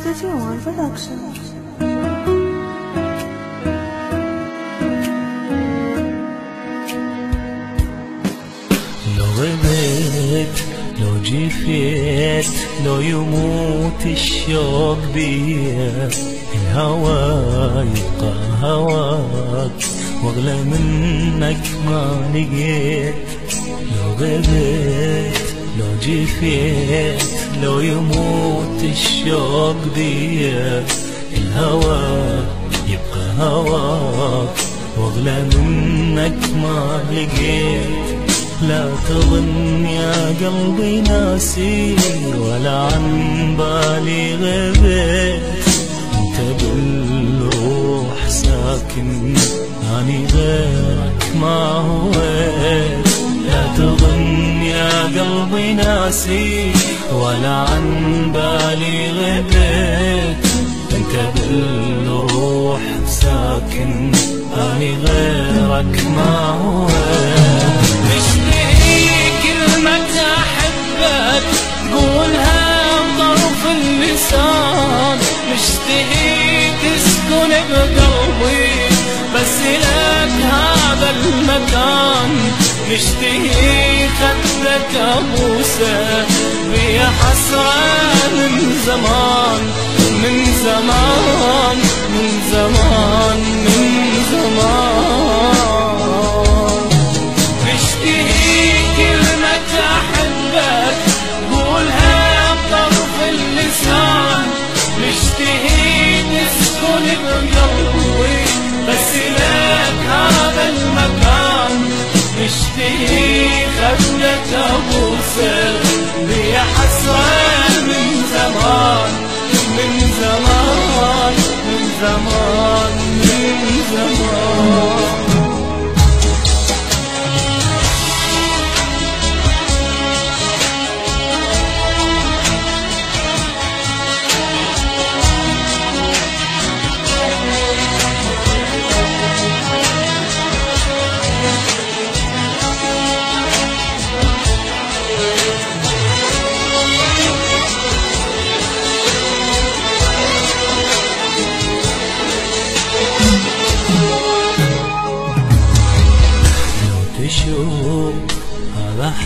Studio One Production. لو غبت لو جفيت لو يموت الشوق بيا الهوى يبقى هواك واغلى منك ما لقيت لو غبت لو جفيت لو يموت الشوق بيا الهوى يبقى هواك واغلى منك ما لقيت. لا تظن يا قلبي ناسي ولا عن بالي غبت انت بالروح ساكن اني غيرك ما هويت قلبي ناسي ولا عن بالي غبت أنت بالروح ساكن أني غيرك ما هويت مشتهي كلمة أحبك تقولها بطرف اللسان. مشتهي تسكن بقلبي بس لك هذا المكان مشتهي خدك أبوسه بيا حسرة من زمان من زمان من زمان من زمان. مشتهي كلمة أحبك قولها بطرف اللسان. مشتهي تسكن بقلبي من زمان من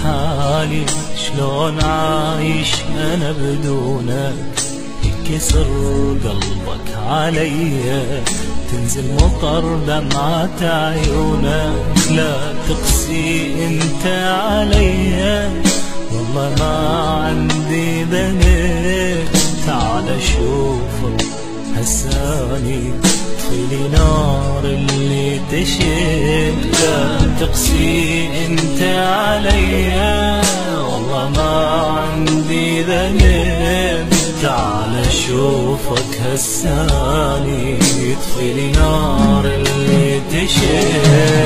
حالي شلون عايش أنا بدونك؟ ينكسر قلبك عليا تنزل مطر دمعة عيونك. لا تقسي أنت عليا والله ما عندي ذنب تعال شوفك هساني طفلي نار اللي تشد تقسي أنت عليا والله ما عندي ذنب. تعال شوفك هساني. يطفي نار اللي مشتهي